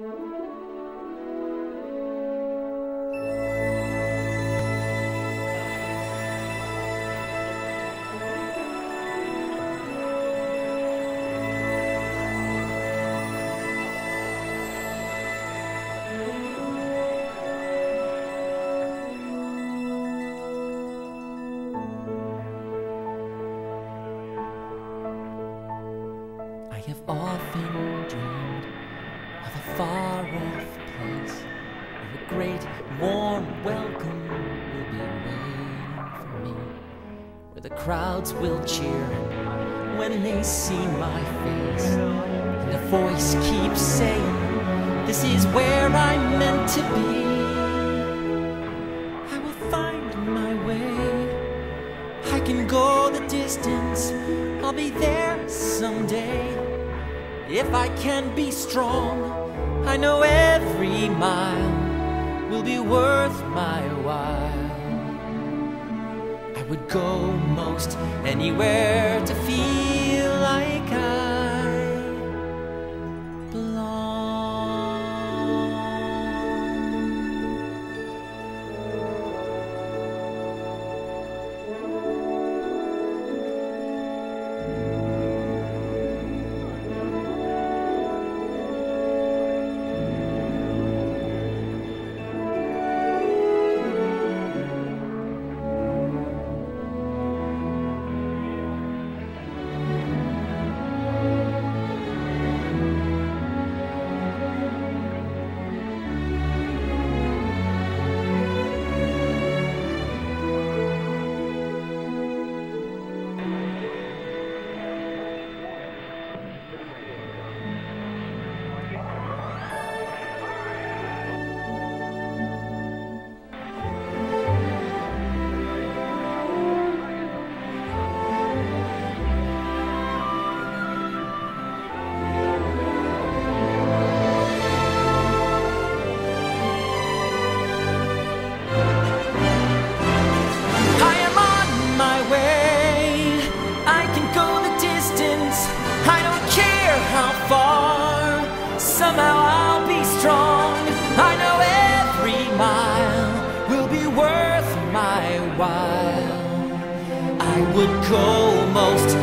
I have often dreamed of a far off place where a great warm welcome will be waiting for me, where the crowds will cheer when they see my face, and a voice keeps saying, This is where I'm meant to be. I will find my way. I can go the distance. I'll be there someday. If I can be strong, I know every mile will be worth my while. I would go most anywhere to feel I would go most